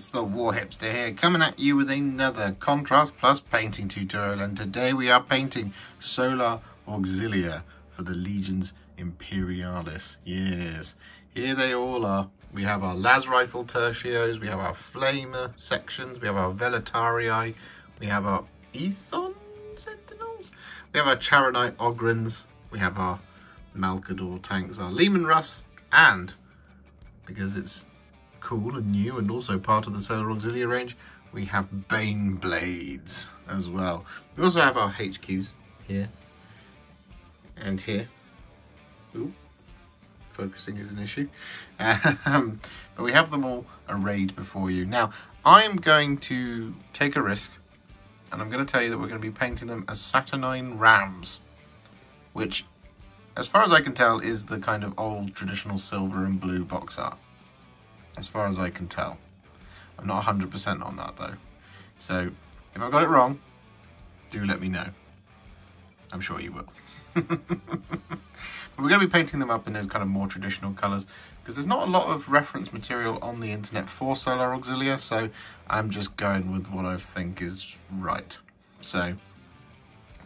it's the Warhipster here, coming at you with another Contrast Plus painting tutorial, and today we are painting Solar Auxilia for the Legions Imperialis. Yes, here they all are. We have our Las Rifle Tertios, we have our Flamer sections, we have our Veletarii, we have our Ethon Sentinels, we have our Charonite Ogryns, we have our Malcador tanks, our Leman Russ, and because it's cool and new and also part of the Solar Auxilia range, we have Baneblades as well. We also have our HQs here and here. Ooh, focusing is an issue. Um, but we have them all arrayed before you. Now, I'm going to take a risk and I'm going to tell you that we're going to be painting them as Saturnyne Rams, which, as far as I can tell, is the kind of old traditional silver and blue box art as far as I can tell. I'm not 100% on that though. So if I got it wrong, do let me know. I'm sure you will. we're going to be painting them up in those kind of more traditional colours because there's not a lot of reference material on the internet for Solar Auxilia, so I'm just going with what I think is right. So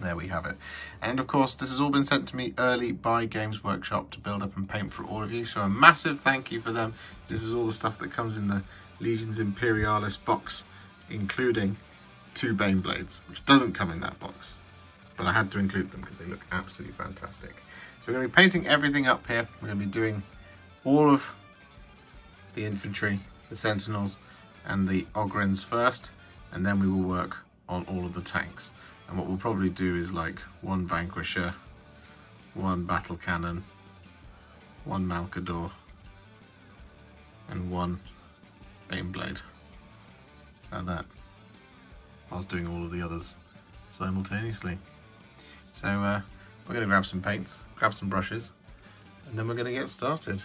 there we have it. And of course, this has all been sent to me early by Games Workshop to build up and paint for all of you. So a massive thank you for them. This is all the stuff that comes in the Legions Imperialis box, including two Baneblades, which doesn't come in that box. But I had to include them because they look absolutely fantastic. So we're going to be painting everything up here. We're going to be doing all of the infantry, the sentinels, and the Ogryns first, and then we will work on all of the tanks. And what we'll probably do is like one Vanquisher, one Battle Cannon, one Malcador, and one Baneblade. Like that. I was doing all of the others simultaneously. So uh, we're going to grab some paints, grab some brushes, and then we're going to get started.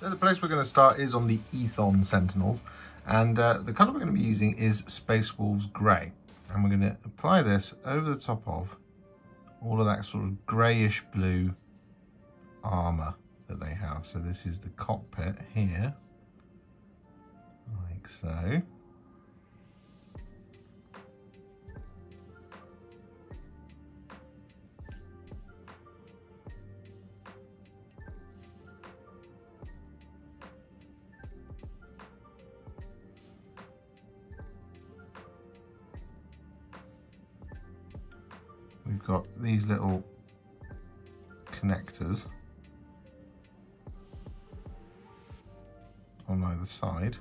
So the place we're going to start is on the Ethon Sentinels, and uh, the colour we're going to be using is Space Wolves Grey and we're going to apply this over the top of all of that sort of greyish blue armour that they have. So this is the cockpit here, like so. Got these little connectors on either side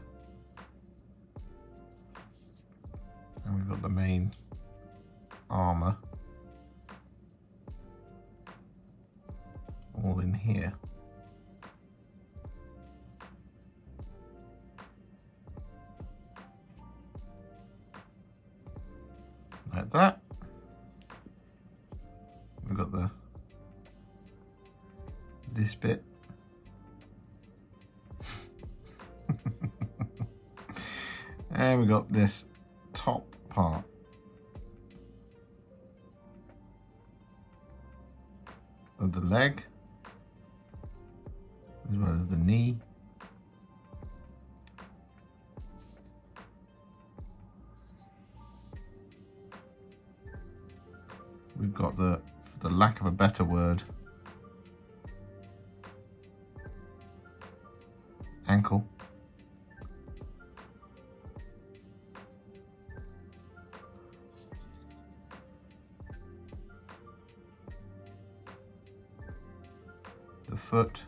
we got this top part. Of the leg. As well as the knee. We've got the for the lack of a better word, foot.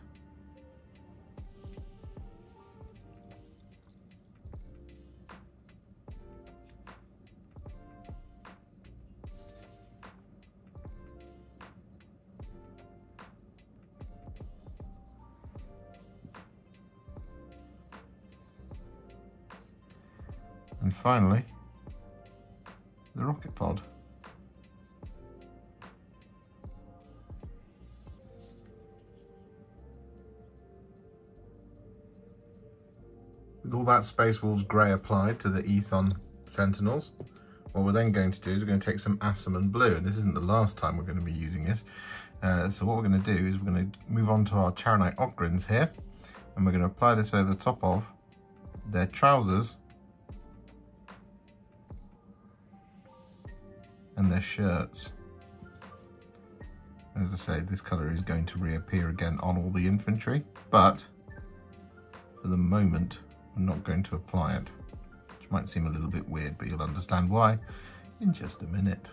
And finally, that Space Wolves grey applied to the Ethon Sentinels, what we're then going to do is we're going to take some Asurmen Blue, and this isn't the last time we're going to be using this. Uh, so what we're going to do is we're going to move on to our Charonite Ogryns here, and we're going to apply this over the top of their trousers and their shirts. As I say, this colour is going to reappear again on all the infantry, but for the moment, I'm not going to apply it. Which might seem a little bit weird, but you'll understand why in just a minute.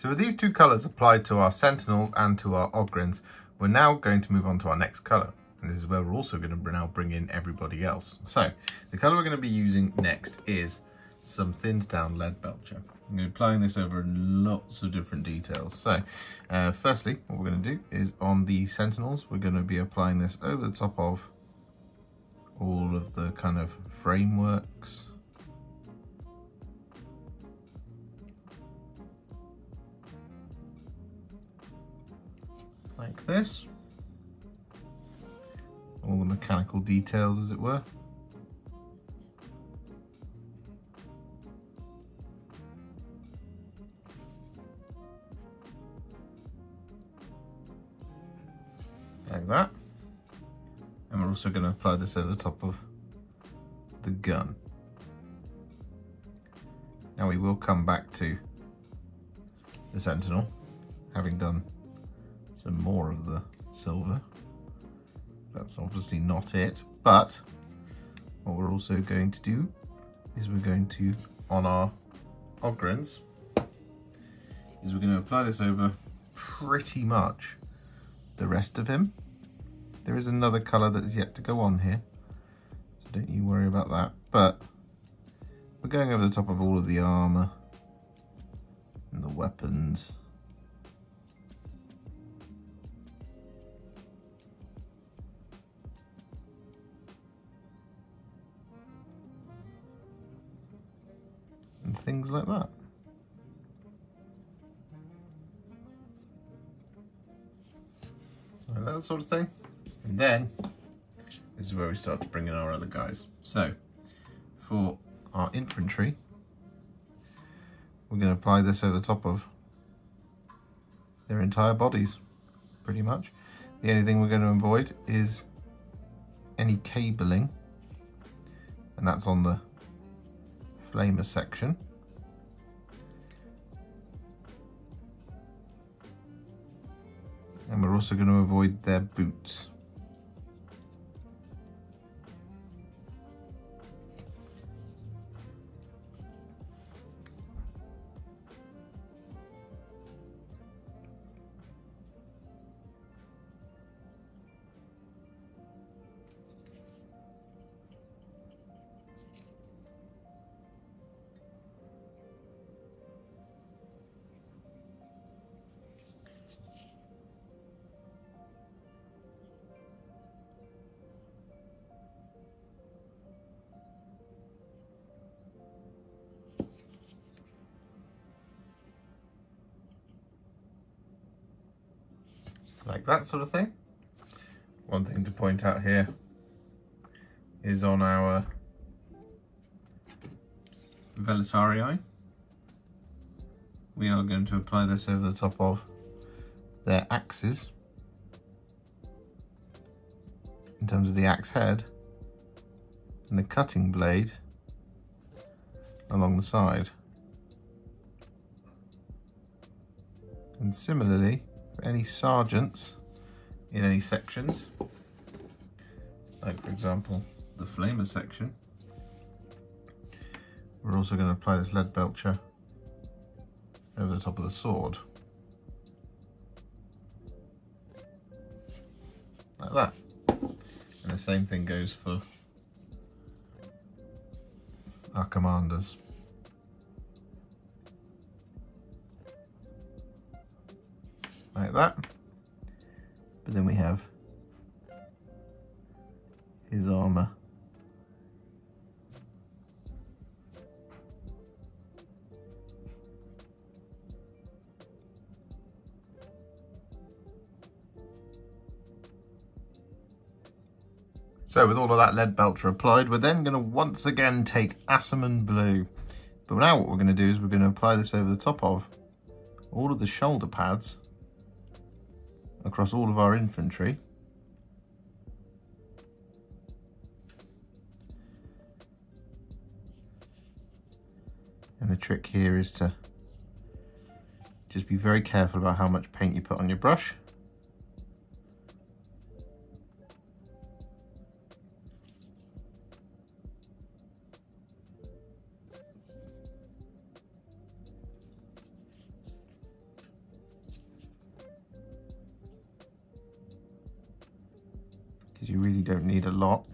So with these two colours applied to our Sentinels and to our Ogryns, we're now going to move on to our next colour. And this is where we're also going to now bring in everybody else. So the colour we're going to be using next is some thinned down Leadbelcher. I'm going to be applying this over lots of different details. So uh, firstly, what we're going to do is on the Sentinels, we're going to be applying this over the top of all of the kind of frameworks like this. All the mechanical details as it were. Like that. And we're also going to apply this over the top of the gun. Now we will come back to the Sentinel, having done some more of the silver. That's obviously not it, but what we're also going to do is we're going to, on our Ogryns, is we're going to apply this over pretty much the rest of him. There is another colour that's yet to go on here, so don't you worry about that. But we're going over the top of all of the armour and the weapons things like that. Like that sort of thing. And then, this is where we start to bring in our other guys. So, for our infantry, we're going to apply this over top of their entire bodies, pretty much. The only thing we're going to avoid is any cabling, and that's on the flamer section. And we're also going to avoid their boots. Like that sort of thing. One thing to point out here is on our Veletarii, we are going to apply this over the top of their axes in terms of the axe head and the cutting blade along the side. And similarly, any sergeants in any sections, like for example the flamer section, we're also going to apply this Leadbelcher over the top of the sword. Like that. And the same thing goes for our commanders. Like that. But then we have his armour. So with all of that Leadbelcher applied, we're then going to once again take Asurmen Blue. But now what we're going to do is we're going to apply this over the top of all of the shoulder pads across all of our infantry. And the trick here is to just be very careful about how much paint you put on your brush. Because you really don't need a lot.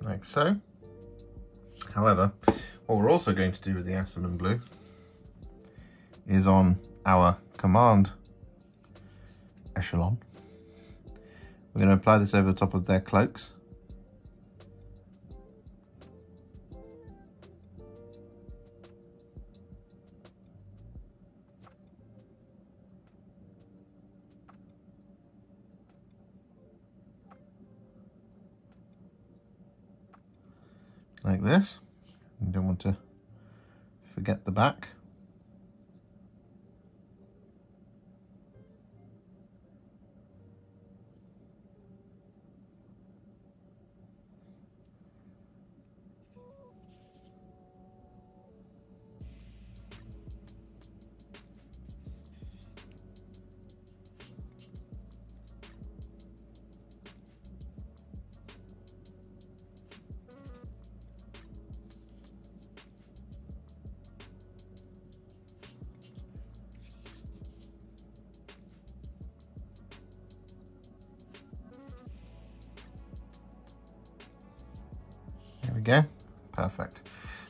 Like so. However, what we're also going to do with the Asurmen Blue is on our command echelon. We're going to apply this over the top of their cloaks. This. You don't want to forget the back. Go, perfect.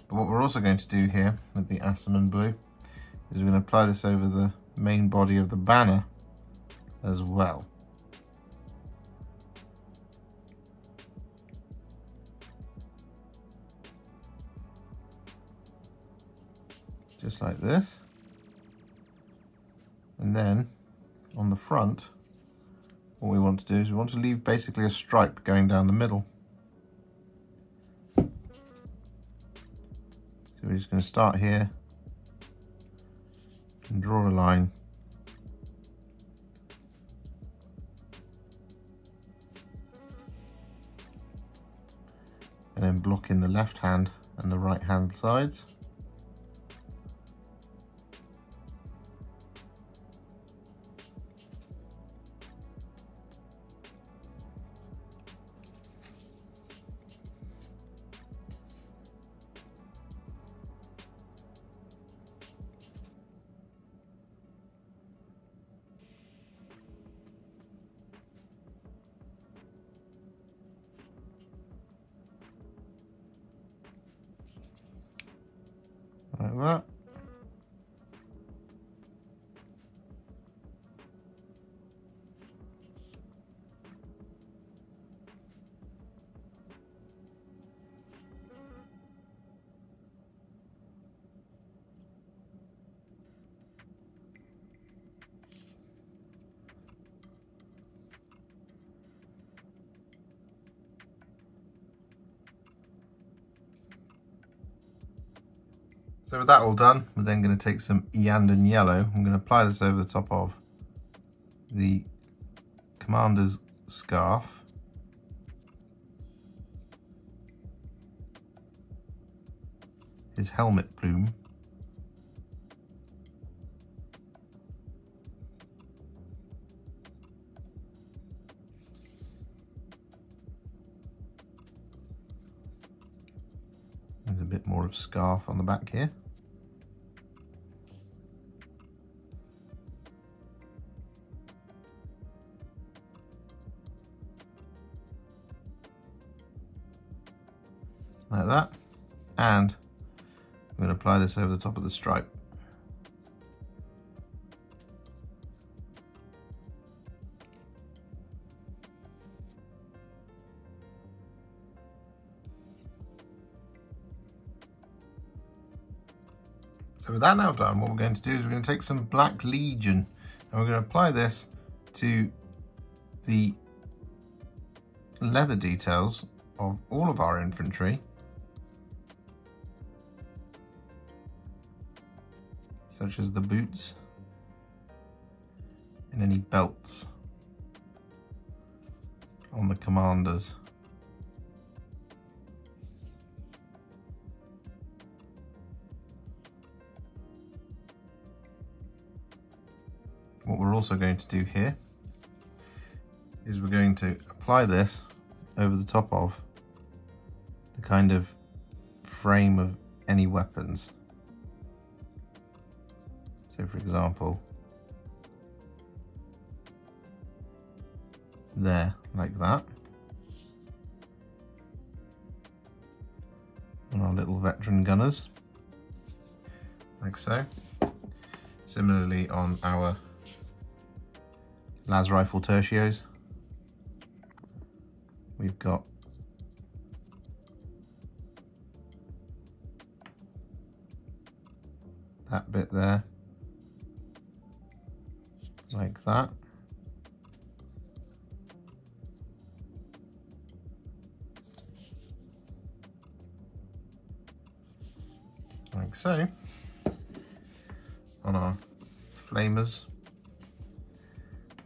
But what we're also going to do here with the Asurmen Blue is we're going to apply this over the main body of the banner as well. Just like this. And then on the front, what we want to do is we want to leave basically a stripe going down the middle. We're just going to start here and draw a line. And then block in the left hand and the right hand sides. So with that all done, we're then going to take some Iyanden yellow. I'm going to apply this over the top of the commander's scarf. His helmet plume. scarf on the back here. Like that. And I'm going to apply this over the top of the stripe. That now done, what we're going to do is we're going to take some Black Legion and we're going to apply this to the leather details of all of our infantry. Such as the boots and any belts on the commanders. What we're also going to do here is we're going to apply this over the top of the kind of frame of any weapons. So for example, there, like that. On our little veteran gunners, like so. Similarly on our las rifle tertios. We've got that bit there, like that. Like so, on our flamers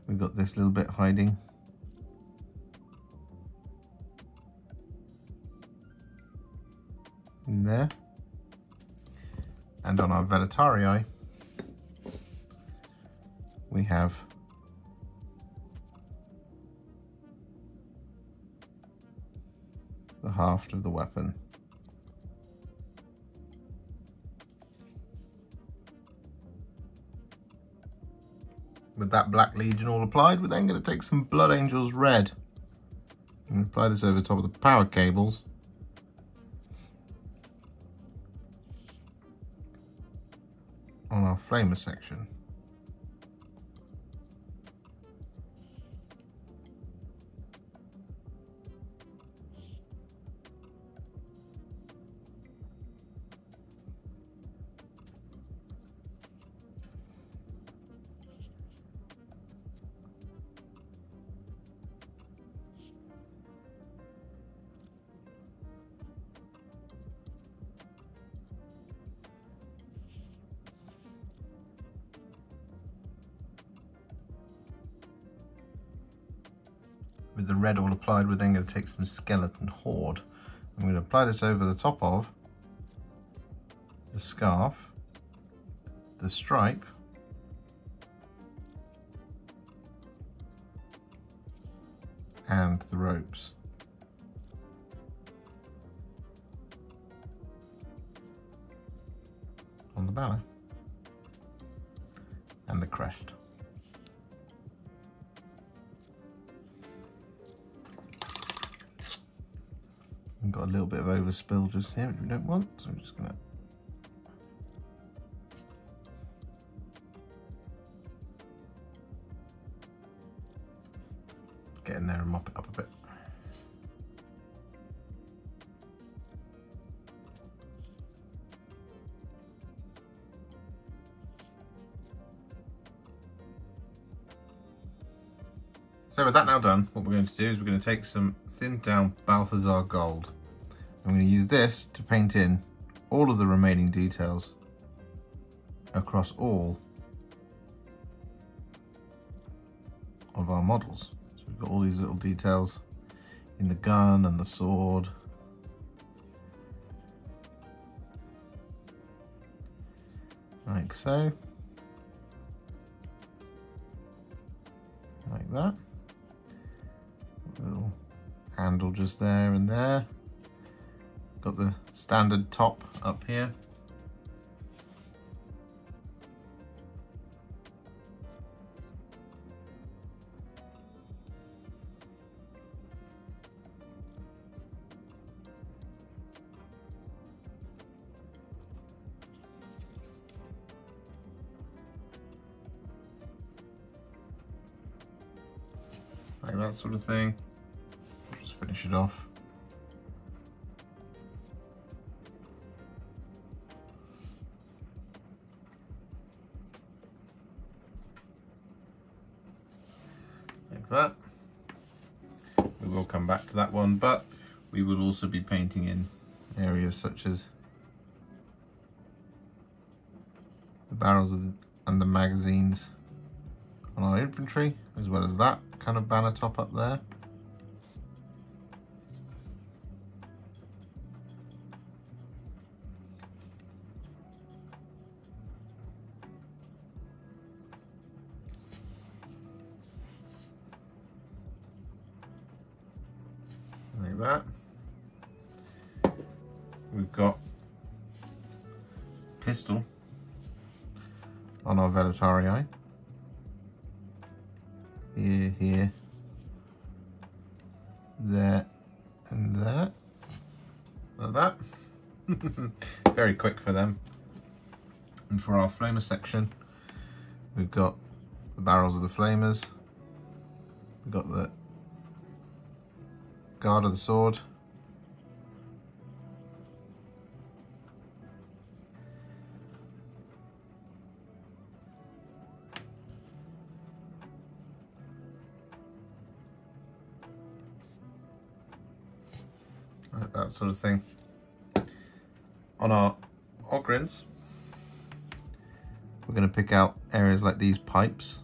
we've got this little bit hiding. In there. And on our Veletarii, we have the haft of the weapon. With that Black Legion all applied, we're then going to take some Blood Angels Red and apply this over top of the power cables. on our flamer section. With the red all applied, we're then going to take some skeleton horde. I'm going to apply this over the top of the scarf, the stripe, and the ropes. on the banner and the crest. I've got a little bit of overspill just here, which we don't want, so I'm just gonna get in there and mop it up a bit. So with that now done, what we're going to do is we're going to take some thinned down Balthasar gold. I'm going to use this to paint in all of the remaining details across all of our models. So we've got all these little details in the gun and the sword. Like so. Like that little handle just there and there. Got the standard top up here. Like that sort of thing. Just finish it off. To that one, but we will also be painting in areas such as the barrels and the magazines on our infantry, as well as that kind of banner top up there. Our Veletarii. Eh? Here, here, there, and there. Like that. Very quick for them. And for our flamer section, we've got the barrels of the flamers. We've got the guard of the sword. That sort of thing. On our Ogryns, we're going to pick out areas like these pipes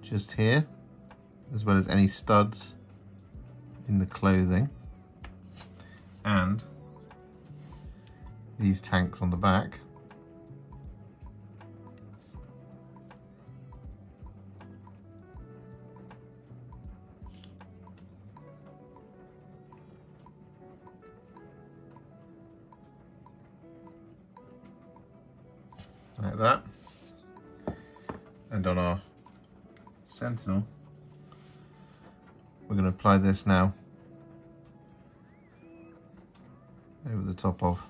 just here, as well as any studs in the clothing and these tanks on the back. We're going to apply this now over the top of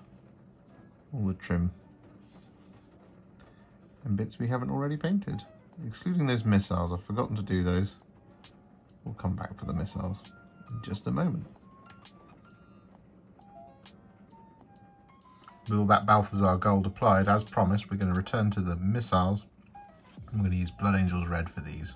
all the trim and bits we haven't already painted, excluding those missiles. I've forgotten to do those. We'll come back for the missiles in just a moment. With all that Balthasar gold applied, as promised, we're going to return to the missiles. I'm going to use Blood Angels Red for these.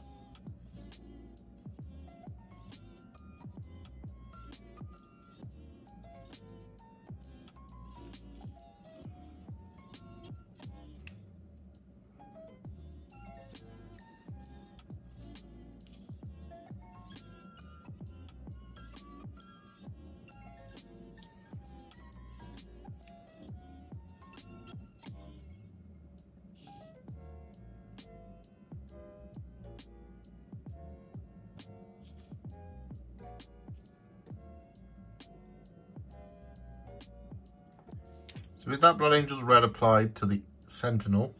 Blood Angels Red applied to the Sentinel,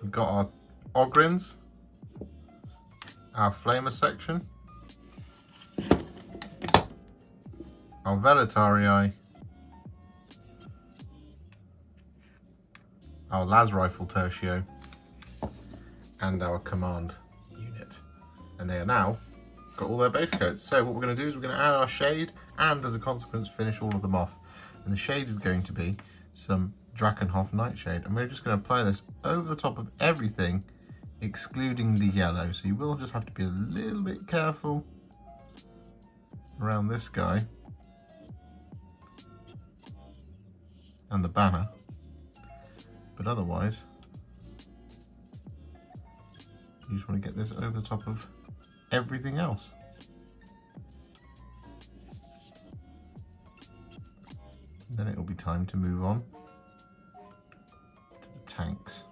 we've got our Ogryns, our Flamer section, our Veletarii, our Las Rifle Tertio, and our Command unit. And they are now got all their base coats. So what we're going to do is we're going to add our shade and as a consequence finish all of them off and the shade is going to be some Drakenhof Nightshade. And we're just going to apply this over the top of everything, excluding the yellow. So you will just have to be a little bit careful around this guy. And the banner. But otherwise, you just want to get this over the top of everything else. Then it will be time to move on to the tanks.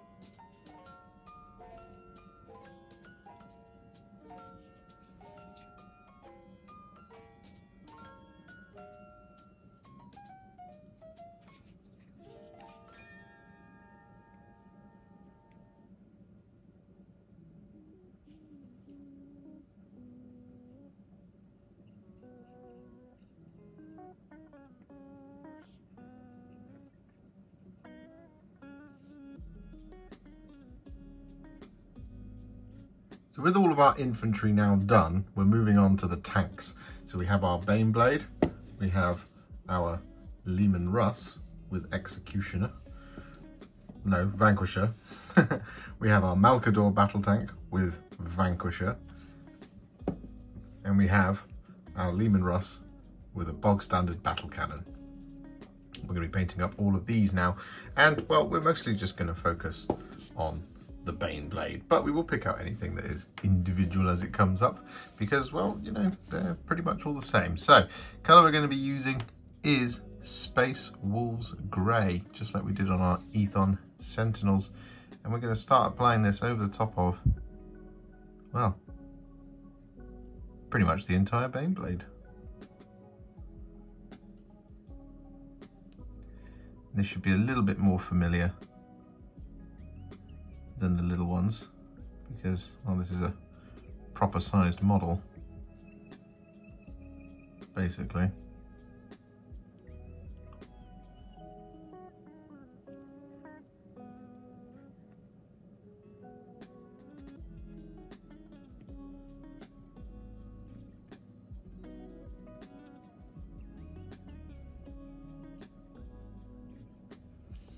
So with all of our infantry now done, we're moving on to the tanks. So we have our Baneblade, we have our Leman Russ with Executioner, no, Vanquisher. we have our Malcador battle tank with Vanquisher. And we have our Leman Russ with a bog standard battle cannon. We're going to be painting up all of these now. And, well, we're mostly just going to focus on the Baneblade, but we will pick out anything that is individual as it comes up because, well, you know, they're pretty much all the same. So, colour we're going to be using is Space Wolves Grey, just like we did on our Ethon Sentinels. And we're going to start applying this over the top of, well, pretty much the entire Baneblade. This should be a little bit more familiar than the little ones because, well, this is a proper sized model, basically.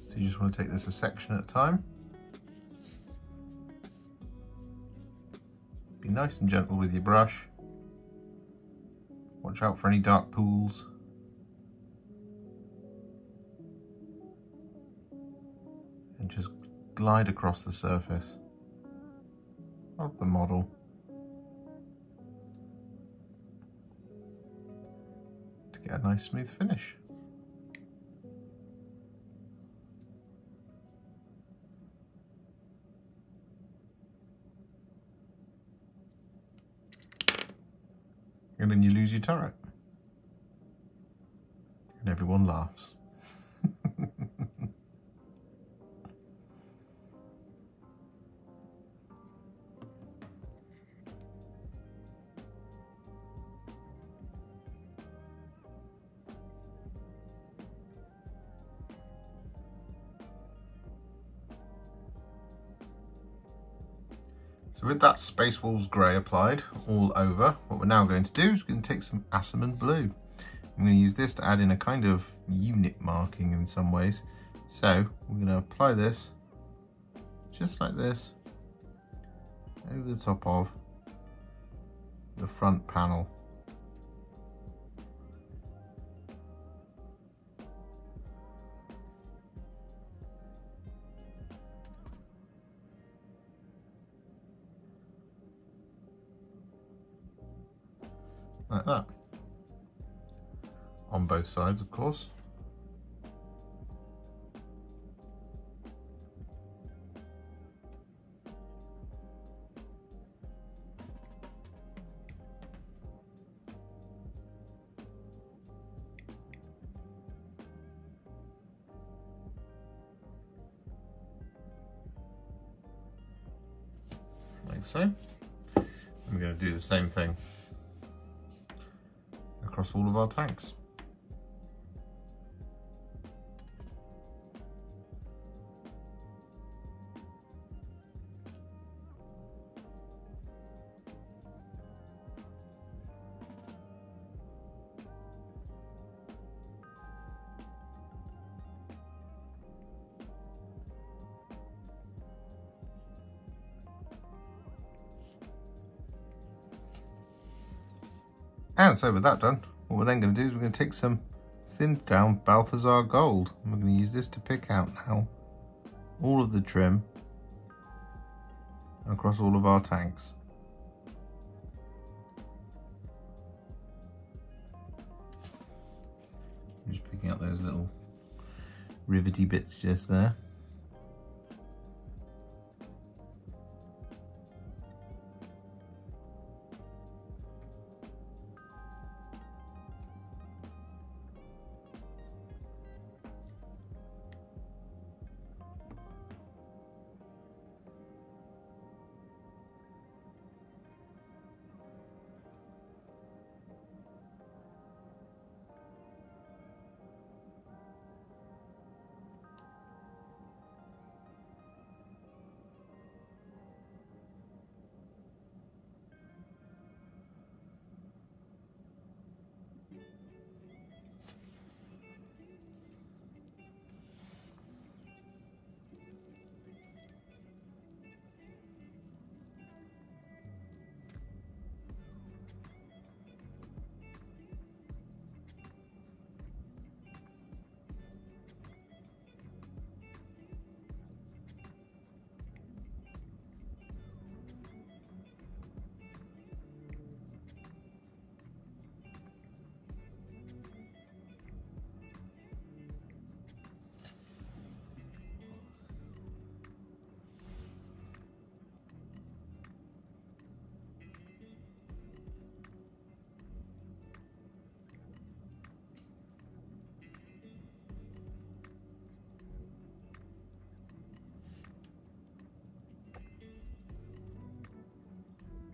So you just want to take this a section at a time. Nice and gentle with your brush. Watch out for any dark pools. And just glide across the surface of the model. To get a nice smooth finish. And then you lose your turret. And everyone laughs. That Space Wolves Grey applied all over, what we're now going to do is we're going to take some Asurmen Blue. I'm going to use this to add in a kind of unit marking in some ways. So we're going to apply this just like this over the top of the front panel Both sides, of course. like so. I'm going to do the same thing across all of our tanks. So with that done, what we're then going to do is we're going to take some thinned down Balthasar Gold. And we're going to use this to pick out now all of the trim across all of our tanks. just picking out those little rivety bits just there.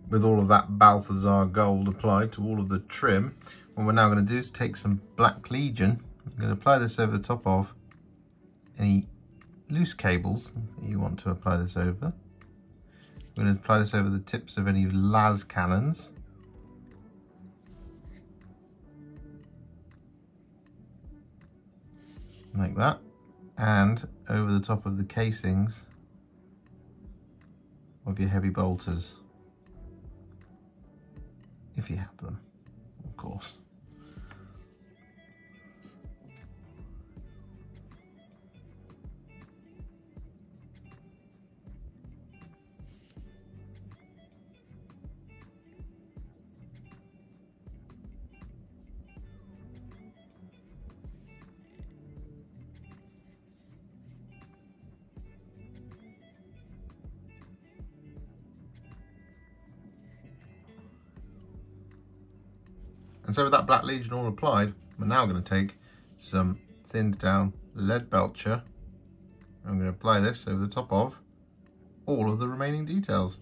With all of that Balthasar gold applied to all of the trim, what we're now going to do is take some Black Legion. I'm going to apply this over the top of any loose cables you want to apply this over. I'm going to apply this over the tips of any lascannons. Like that. And over the top of the casings of your heavy bolters. If you have them, of course. And so with that Black Legion all applied, we're now going to take some thinned down Leadbelcher. I'm going to apply this over the top of all of the remaining details.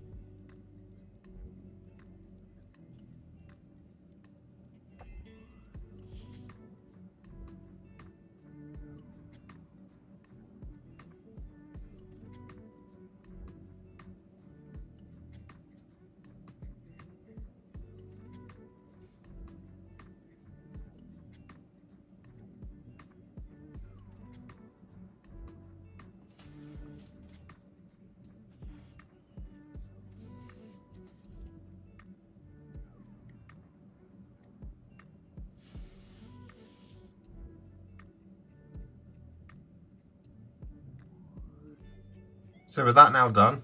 So with that now done,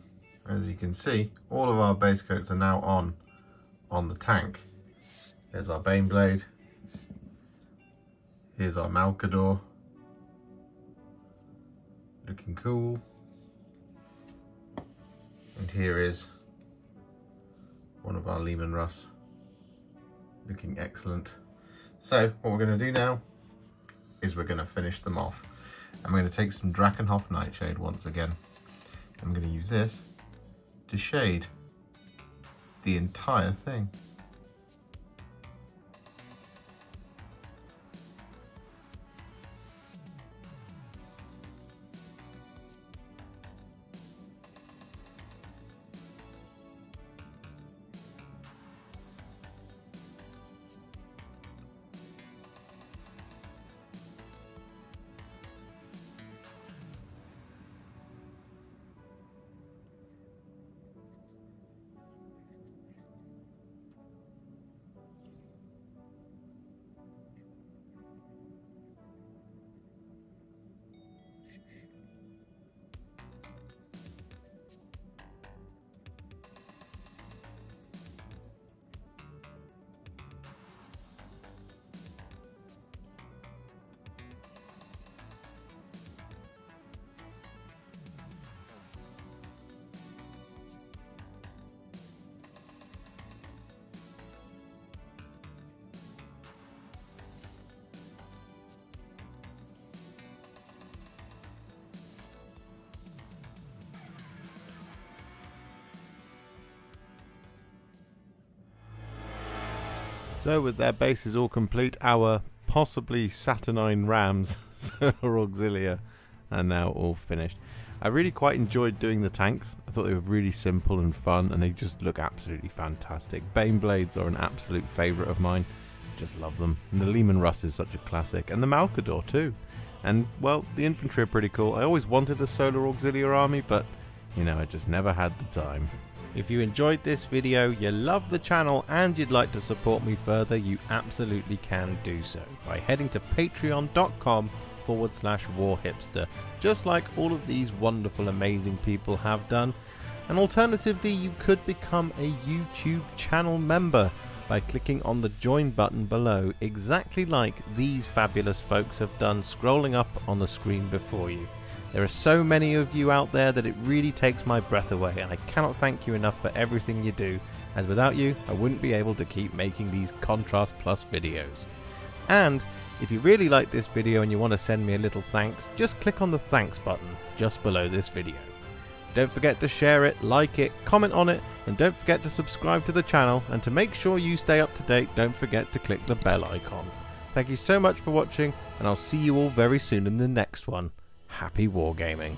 as you can see, all of our base coats are now on on the tank. There's our Baneblade. Here's our Malcador. Looking cool. And here is one of our Leman Russ. Looking excellent. So what we're going to do now is we're going to finish them off. I'm going to take some Drakenhof Nightshade once again. I'm going to use this to shade the entire thing. So with their bases all complete, our possibly Saturnyne Rams, Solar Auxilia, are now all finished. I really quite enjoyed doing the tanks. I thought they were really simple and fun and they just look absolutely fantastic. Baneblades are an absolute favourite of mine. Just love them. And the Leman Russ is such a classic. And the Malcador too. And well, the infantry are pretty cool. I always wanted a Solar Auxilia army, but you know, I just never had the time. If you enjoyed this video, you love the channel and you'd like to support me further, you absolutely can do so by heading to patreon.com forward slash warhipster, just like all of these wonderful, amazing people have done. And alternatively, you could become a YouTube channel member by clicking on the join button below, exactly like these fabulous folks have done scrolling up on the screen before you. There are so many of you out there that it really takes my breath away, and I cannot thank you enough for everything you do, as without you, I wouldn't be able to keep making these Contrast Plus videos. And if you really like this video and you want to send me a little thanks, just click on the thanks button just below this video. Don't forget to share it, like it, comment on it, and don't forget to subscribe to the channel and to make sure you stay up to date don't forget to click the bell icon. Thank you so much for watching and I'll see you all very soon in the next one. Happy wargaming.